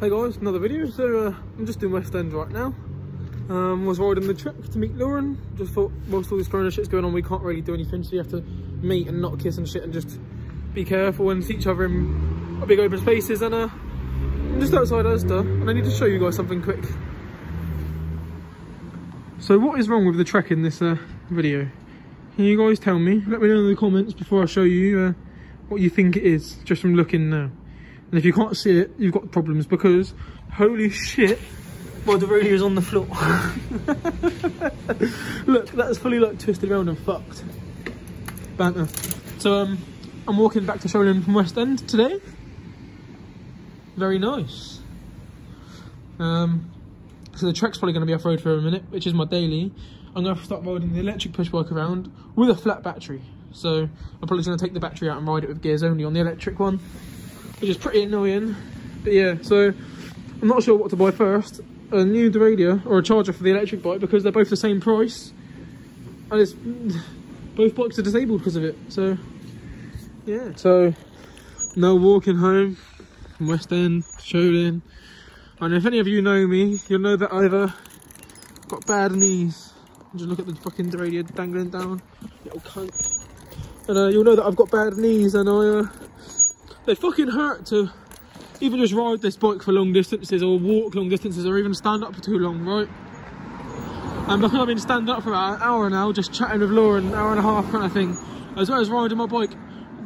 Hey guys, another video. So uh, I'm just in West End right now. Um, was riding the Trek to meet Lauren. Just thought whilst all this corona shit's going on, we can't really do anything, so you have to meet and not kiss and shit and just be careful and see each other in big open spaces. And uh, I'm just outside Asda, and I need to show you guys something quick. So what is wrong with the Trek in this uh, video? Can you guys tell me? Let me know in the comments before I show you uh, what you think it is, just from looking now. And if you can't see it, you've got problems because, holy shit, my radio is on the floor. Look, that's fully like twisted around and fucked. Banter. So um, I'm walking back to Shoreline from West End today. Very nice. Um, so the Trek's probably going to be off-road for a minute, which is my daily. I'm going to start riding the electric push bike around with a flat battery. So I'm probably going to take the battery out and ride it with gears only on the electric one which is pretty annoying. But yeah, so I'm not sure what to buy first. A new derailleur or a charger for the electric bike because they're both the same price. And it's both bikes are disabled because of it. So yeah. So no walking home from West End, Shoreline. And if any of you know me, you'll know that I've uh, got bad knees. Just look at the fucking derailleur dangling down. Little cunt. And uh, you'll know that I've got bad knees and I uh, they fucking hurt to even just ride this bike for long distances or walk long distances or even stand up for too long, right? And because I've been standing up for about an hour now, just chatting with Laura, an hour and a half kind of thing, as well as riding my bike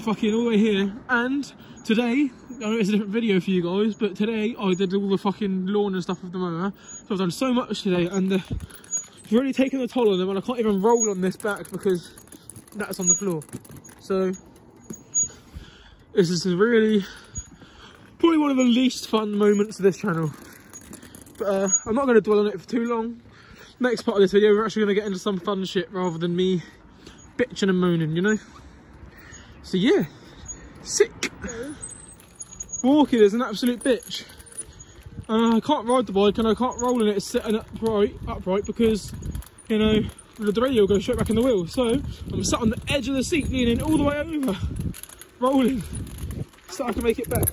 fucking all the way here. And today, I know it's a different video for you guys, but today I did all the fucking lawn and stuff with the mower. So I've done so much today and uh, it's really taken the toll on them and I can't even roll on this back because that's on the floor. So this is really probably one of the least fun moments of this channel. But uh, I'm not going to dwell on it for too long. Next part of this video, we're actually going to get into some fun shit rather than me bitching and moaning, you know? So yeah, sick. Walking is an absolute bitch. Uh, I can't ride the bike and I can't roll in it sitting upright, upright because, you know, the derailleur will go straight back in the wheel. So I'm sat on the edge of the seat leaning all the way over rolling I can make it back.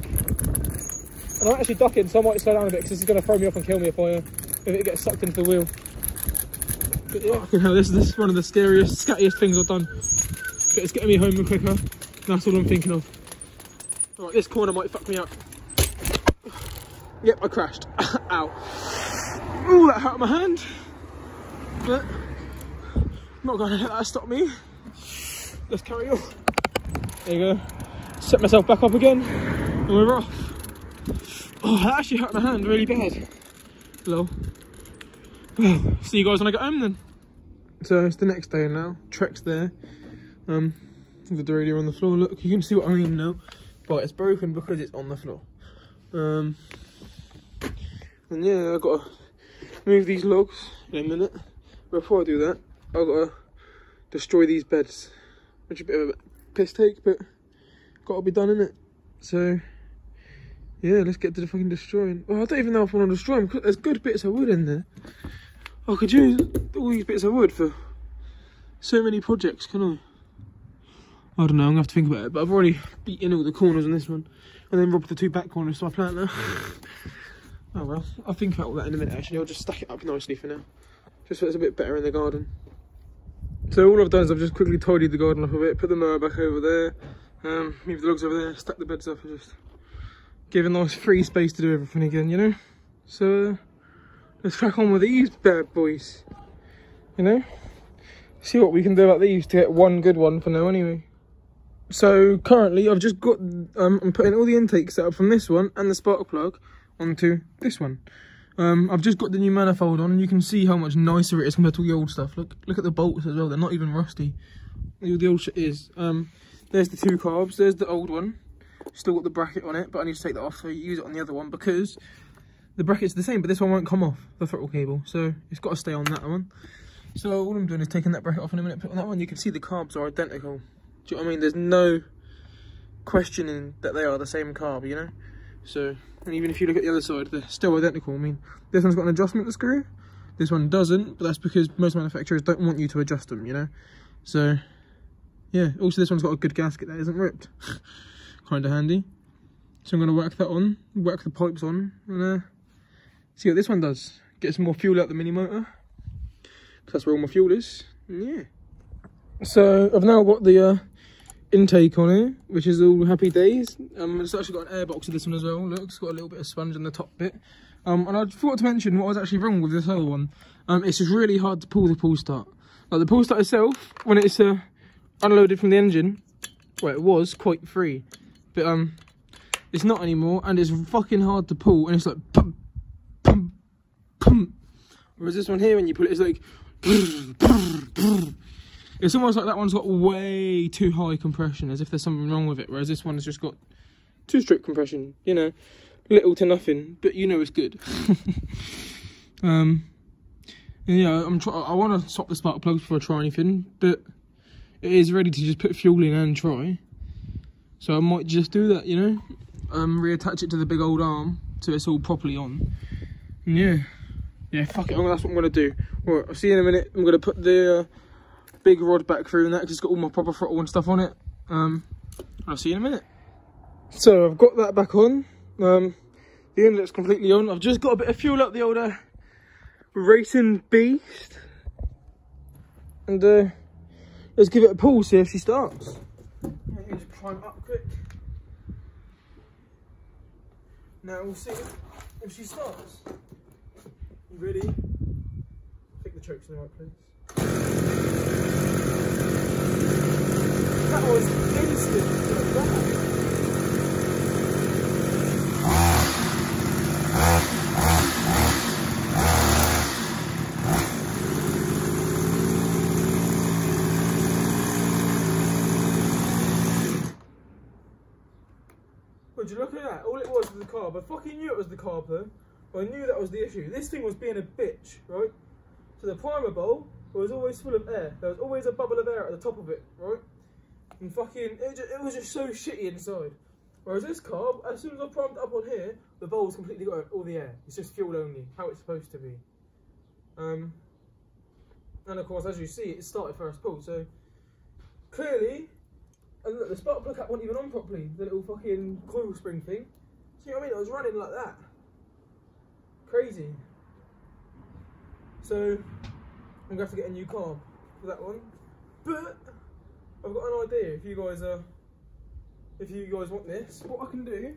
And I'm actually ducking so I might slow down a bit because this is going to throw me off and kill me if, I, uh, if it gets sucked into the wheel. But yeah, you know, this, this is one of the scariest, scattiest things I've done. But it's getting me home quicker. That's all I'm thinking of. Alright, this corner might fuck me up. Yep, I crashed. Ow. Oh, that hurt my hand. But I'm not going to let that stop me. Let's carry on. There you go set myself back up again and we're off. Oh, that actually hurt my hand really bad. Hello. Well, see you guys when I get home then. So it's the next day now. Trek's there. Um, with the radio on the floor. Look, you can see what I mean now. But it's broken because it's on the floor. Um, and yeah, I've got to move these logs in a minute. Before I do that, I've got to destroy these beds. Which is a bit of a piss take, but got to be done, in it. So, yeah, let's get to the fucking destroying. Well, I don't even know if I want to destroy them, because there's good bits of wood in there. I could use all these bits of wood for so many projects, can I? I don't know, I'm going to have to think about it, but I've already beaten all the corners on this one, and then robbed the two back corners, so I plan now. oh well, I'll think about all that in a minute actually, I'll just stack it up nicely for now. Just so it's a bit better in the garden. So all I've done is I've just quickly tidied the garden up a bit, put the mower back over there, um, move the logs over there, stack the beds up and just give a nice free space to do everything again, you know? So, uh, let's crack on with these bad boys, you know? See what we can do about these to get one good one for now anyway. So currently I've just got, um, I'm putting all the intake set up from this one and the spark plug onto this one. Um, I've just got the new manifold on and you can see how much nicer it is compared to the old stuff. Look, look at the bolts as well, they're not even rusty. The old shit is. Um, there's the two carbs, there's the old one. Still got the bracket on it, but I need to take that off so you use it on the other one because the bracket's the same, but this one won't come off, the throttle cable. So it's got to stay on that one. So all I'm doing is taking that bracket off in a minute, put on that one. You can see the carbs are identical. Do you know what I mean? There's no questioning that they are the same carb, you know? So, and even if you look at the other side, they're still identical. I mean, this one's got an adjustment screw. This one doesn't, but that's because most manufacturers don't want you to adjust them, you know? So, yeah, also this one's got a good gasket that isn't ripped. kind of handy. So I'm going to work that on, work the pipes on, and uh, see what this one does. Get some more fuel out the mini motor. Because that's where all my fuel is. yeah. So I've now got the uh, intake on it, which is all happy days. Um, it's actually got an airbox with this one as well. Look, it's got a little bit of sponge on the top bit. Um, and I forgot to mention what was actually wrong with this other one. Um, it's just really hard to pull the pull start. Like the pull start itself, when it's uh, unloaded from the engine, well, it was quite free, but um, it's not anymore, and it's fucking hard to pull, and it's like pum, pum, pum. Whereas this one here, when you pull it, it's like. It's almost like that one's got way too high compression, as if there's something wrong with it. Whereas this one has just got too strict compression. You know, little to nothing, but you know it's good. um, yeah, I'm try I want to swap the spark plugs before I try anything, but it is ready to just put fuel in and try. So I might just do that, you know, um, reattach it to the big old arm so it's all properly on. And yeah, yeah, fuck it. That's what I'm gonna do. Right, I'll see you in a minute. I'm gonna put the uh, big rod back through and that because it's got all my proper throttle and stuff on it. Um, I'll see you in a minute. So I've got that back on. Um, the inlet's completely on. I've just got a bit of fuel up the old uh, racing beast. And uh, let's give it a pull, see if she starts. Me just climb up quick. Now we'll see if she starts. You ready? Think the choke's in the right place. That was instant. Would you look at that? All it was was the carb. I fucking knew it was the carb though. I knew that was the issue. This thing was being a bitch, right? So the primer bowl was always full of air. There was always a bubble of air at the top of it, right? And fucking, it, just, it was just so shitty inside. Whereas this carb, as soon as I primed up on here, the bowl's completely got all the air. It's just fuel only, how it's supposed to be. Um, and of course, as you see, it started first pull. So clearly, and look, the spark plug wasn't even on properly. The little fucking coil spring thing. See what I mean? I was running like that. Crazy. So I'm gonna have to get a new carb for that one. But I've got an idea. If you guys are, if you guys want this, what I can do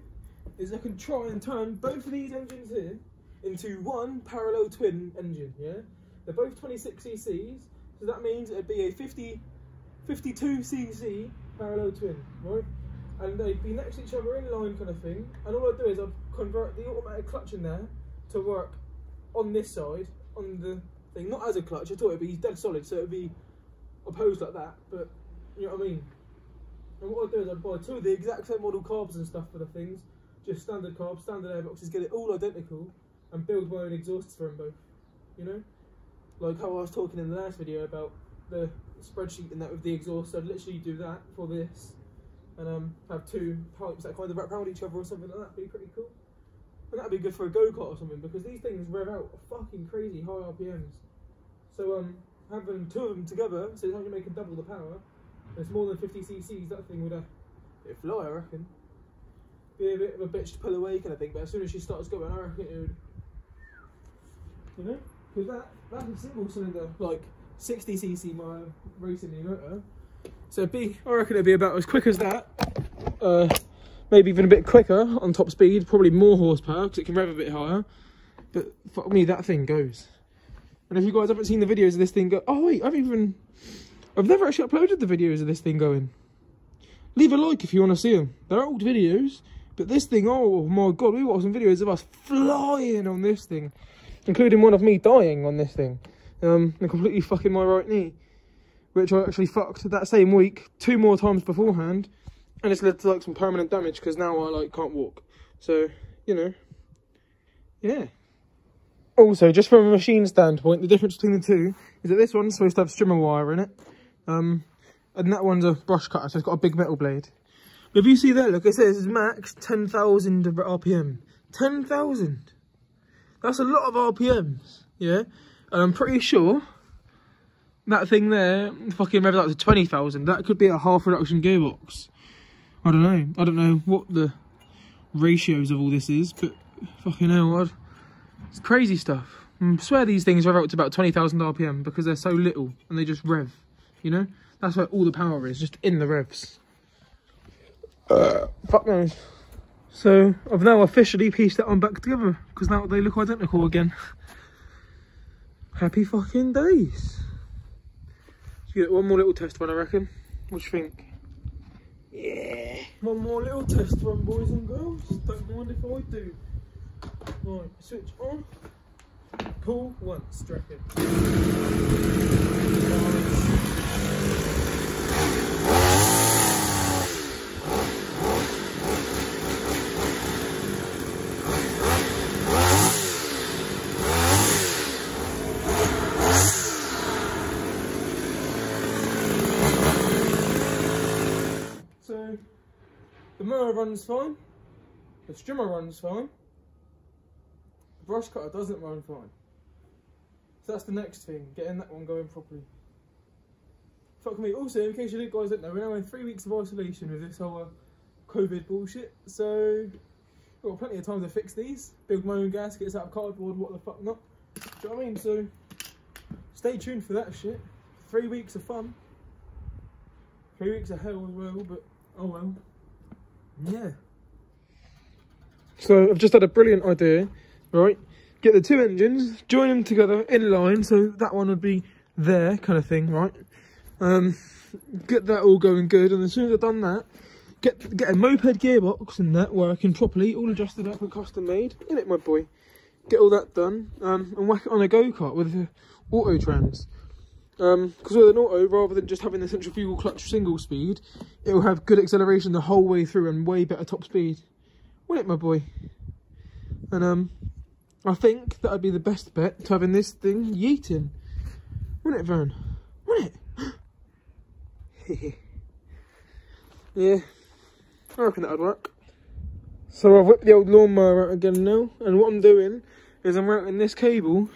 is I can try and turn both of these engines here into one parallel twin engine. Yeah, they're both 26 cc's, so that means it'd be a 50, 52 cc parallel twin, right? And they'd be next to each other in line kind of thing. And all I'd do is I'd convert the automatic clutch in there to work on this side, on the thing, not as a clutch, I thought it'd be dead solid, so it'd be opposed like that, but you know what I mean? And what I'd do is I'd buy two of the exact same model carbs and stuff for the things, just standard carbs, standard airboxes, get it all identical, and build my own exhausts for them both, you know? Like how I was talking in the last video about the spreadsheet and that with the exhaust, I'd literally do that for this, and um, have two pipes that kind of wrap around each other or something like that, would be pretty cool. And that'd be good for a go-kart or something, because these things rev out fucking crazy high RPMs. So um, having two of them together, so it's only making double the power, it's more than 50 cc's, that thing would uh, it'd fly, I reckon. Be a bit of a bitch to pull away kind of thing, but as soon as she starts going, I reckon it would, you know? Because that, that's a single cylinder, like 60 cc my racing motor. So be, I reckon it'd be about as quick as that. Uh, maybe even a bit quicker on top speed, probably more horsepower because it can rev a bit higher. But for me, that thing goes. And if you guys haven't seen the videos of this thing go, oh wait, I've even, I've never actually uploaded the videos of this thing going. Leave a like if you want to see them. They're old videos, but this thing, oh my god, we've got some videos of us flying on this thing, including one of me dying on this thing, um, and completely fucking my right knee, which I actually fucked that same week two more times beforehand and it's led to like some permanent damage because now I like can't walk. So you know, yeah. Also, just from a machine standpoint, the difference between the two is that this one's supposed to have strimmer wire in it, um, and that one's a brush cutter, so it's got a big metal blade. If you see there, look, it says max 10,000 RPM. 10,000. That's a lot of RPMs, yeah? And I'm pretty sure that thing there fucking revs up to 20,000. That could be a half reduction gearbox. I don't know. I don't know what the ratios of all this is, but fucking hell, what? It's crazy stuff. I swear these things rev out to about 20,000 RPM because they're so little and they just rev, you know? That's where all the power is, just in the revs. Uh, fuck knows. So I've now officially pieced that one back together because now they look identical again. Happy fucking days. So get one more little test run, I reckon. What do you think? Yeah. One more little test run, boys and girls. Don't mind if I do. Right, switch on. Pull once, reckon. So, runs fine, the strimmer runs fine, the brush cutter doesn't run fine. So that's the next thing, getting that one going properly. Fuck me. Also, in case you guys don't know, we're now in three weeks of isolation with this whole uh, COVID bullshit. So, we've got plenty of time to fix these. Build my own gaskets out of cardboard, what the fuck not. Do you know what I mean? So, stay tuned for that shit. Three weeks of fun. Three weeks of hell as well, but oh well. Yeah. So I've just had a brilliant idea, right? Get the two engines, join them together in line, so that one would be there, kind of thing, right? Um, get that all going good, and as soon as I've done that, get get a moped gearbox in that working properly, all adjusted up and custom made. In it, my boy. Get all that done, um, and whack it on a go kart with the auto trans. Because um, with an auto, rather than just having the centrifugal clutch single speed, it will have good acceleration the whole way through and way better top speed. Wouldn't it, my boy? And um, I think that would be the best bet to having this thing yeeting. Wouldn't it, Vern? Wouldn't it? yeah, I reckon that would work. So I've whipped the old lawnmower out again now, and what I'm doing is I'm routing this cable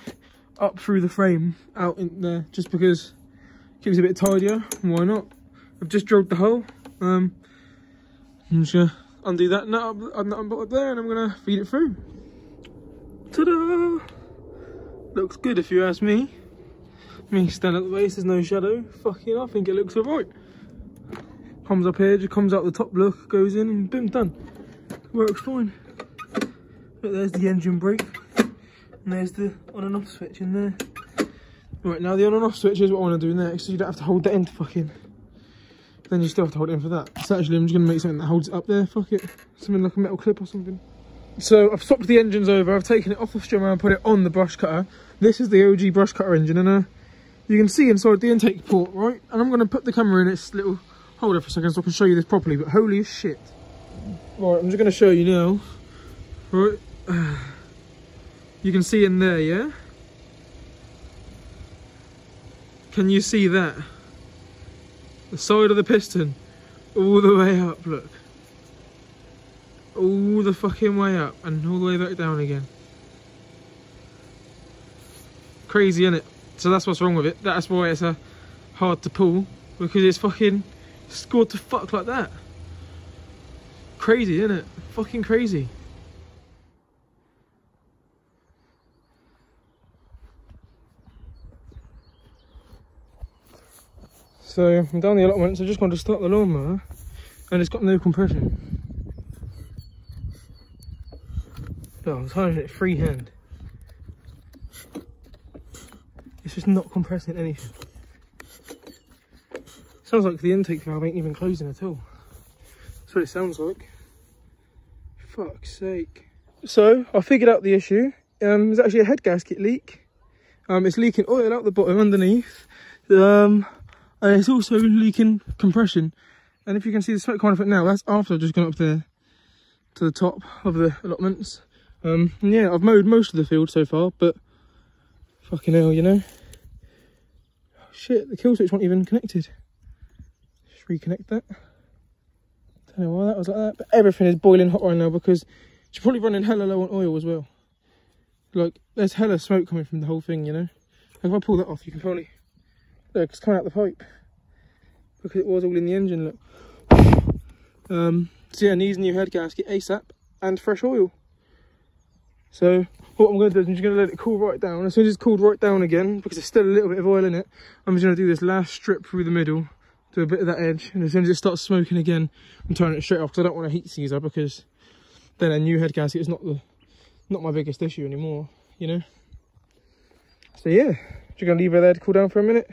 up through the frame out in there just because it keeps it a bit tidier why not? I've just drilled the hole um i'm just gonna undo that nut up, nut up there and i'm gonna feed it through. Ta-da! Looks good if you ask me. Me stand at the base there's no shadow. Fucking i think it looks all right comes up here just comes out the top look goes in and boom done. Works fine. But there's the engine brake and there's the on and off switch in there. Right, now the on and off switch is what I want to do next, so you don't have to hold that in fucking. Then you still have to hold it in for that. So actually I'm just going to make something that holds it up there, fuck it. Something like a metal clip or something. So I've swapped the engines over, I've taken it off the strimmer and put it on the brush cutter. This is the OG brush cutter engine and uh, you can see inside the intake port, right? And I'm going to put the camera in its little holder for a second so I can show you this properly, but holy shit. Right, I'm just going to show you now. Right. You can see in there, yeah? Can you see that? The side of the piston, all the way up, look. All the fucking way up and all the way back down again. Crazy, isn't it? So that's what's wrong with it. That's why it's uh, hard to pull, because it's fucking scored to fuck like that. Crazy, isn't it? Fucking crazy. So I'm down the allotment, so I just going to start the lawnmower and it's got no compression. No, I'm turning it freehand. It's just not compressing anything. Sounds like the intake valve ain't even closing at all. That's what it sounds like. Fuck's sake. So I figured out the issue. Um, there's actually a head gasket leak. Um, it's leaking oil out the bottom underneath. Um, and it's also leaking compression. And if you can see the smoke coming off it now, that's after I've just gone up there to the top of the allotments. Um, yeah, I've mowed most of the field so far, but fucking hell, you know. Oh, shit, the kill switch wasn't even connected. Just reconnect that. Don't know why that was like that, but everything is boiling hot right now because she's probably running hella low on oil as well. Like, there's hella smoke coming from the whole thing, you know. If I pull that off, you can probably Look, it's coming out the pipe. Because it was all in the engine, look. Um, so yeah, needs a new head gasket ASAP. and fresh oil. So what I'm going to do is I'm just going to let it cool right down. As soon as it's cooled right down again, because there's still a little bit of oil in it, I'm just going to do this last strip through the middle, do a bit of that edge, and as soon as it starts smoking again, I'm turning it straight off because I don't want a heat seizer because then a new head gasket is not the not my biggest issue anymore, you know. So yeah, just going to leave it there to cool down for a minute.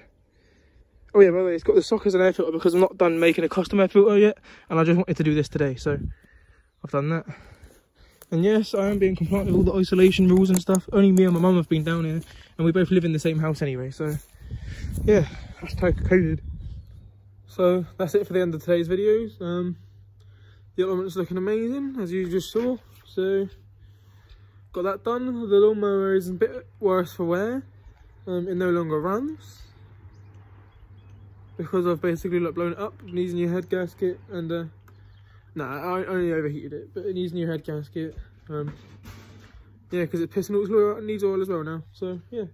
Oh yeah, by the way, it's got the sockets and air filter because I'm not done making a custom air filter yet, and I just wanted to do this today, so I've done that. And yes, I am being compliant with all the isolation rules and stuff. Only me and my mum have been down here, and we both live in the same house anyway, so yeah, that's hashtag COVID. So that's it for the end of today's videos. Um, the allotment's looking amazing, as you just saw. So got that done. The lawnmower is a bit worse for wear. Um, it no longer runs because I've basically like blown it up. It needs a new head gasket and uh, nah, I only overheated it, but it needs a new head gasket. Um, yeah, because it's pissing all its oil out and needs oil as well now. So yeah.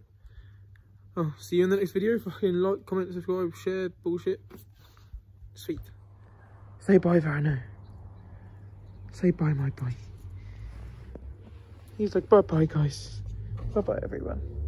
Oh, see you in the next video. Fucking like, comment, subscribe, share, bullshit. Sweet. Say bye, Verno. Say bye, my boy. He's like, bye bye, guys. Bye bye, everyone.